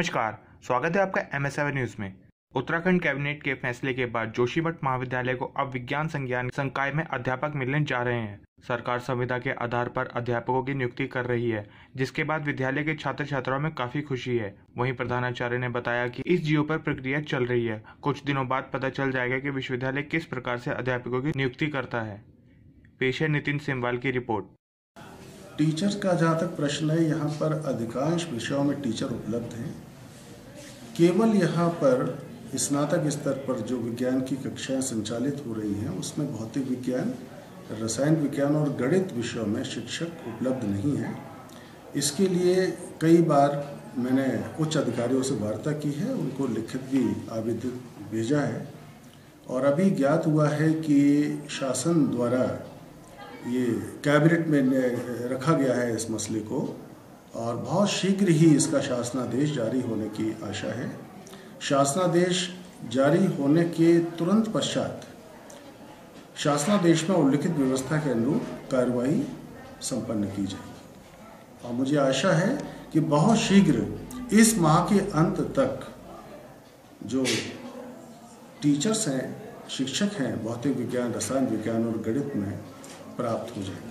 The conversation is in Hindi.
नमस्कार, स्वागत है आपका एम एस न्यूज़ में। उत्तराखंड कैबिनेट के फैसले के बाद जोशीमठ महाविद्यालय को अब विज्ञान संज्ञान संकाय में अध्यापक मिलने जा रहे हैं। सरकार संविदा के आधार पर अध्यापकों की नियुक्ति कर रही है, जिसके बाद विद्यालय के छात्र छात्राओं में काफ़ी खुशी है। वहीं प्रधानाचार्य ने बताया कि इस जियो पर प्रक्रिया चल रही है। कुछ दिनों बाद पता चल जाएगा कि विश्वविद्यालय किस प्रकार से अध्यापकों की नियुक्ति करता है। पेश है नितिन सिमवाल की रिपोर्ट। टीचर्स का जहाँ तक प्रश्न है, यहाँ पर अधिकांश विषयों में टीचर उपलब्ध हैं। केवल यहाँ पर स्नातक स्तर पर जो विज्ञान की कक्षाएँ संचालित हो रही हैं, उसमें भौतिक विज्ञान, रसायन विज्ञान और गणित विषयों में शिक्षक उपलब्ध नहीं है। इसके लिए कई बार मैंने उच्च अधिकारियों से वार्ता की है, उनको लिखित भी आवेदन भेजा है। और अभी ज्ञात हुआ है कि शासन द्वारा ये कैबिनेट में रखा गया है इस मसले को। और बहुत शीघ्र ही इसका शासनादेश जारी होने की आशा है। शासनादेश जारी होने के तुरंत पश्चात शासनादेश में उल्लिखित व्यवस्था के अनुरूप कार्रवाई संपन्न की जाएगी। और मुझे आशा है कि बहुत शीघ्र इस माह के अंत तक जो टीचर्स हैं, शिक्षक हैं, भौतिक विज्ञान, रसायन विज्ञान और गणित में प्राप्त हो जाए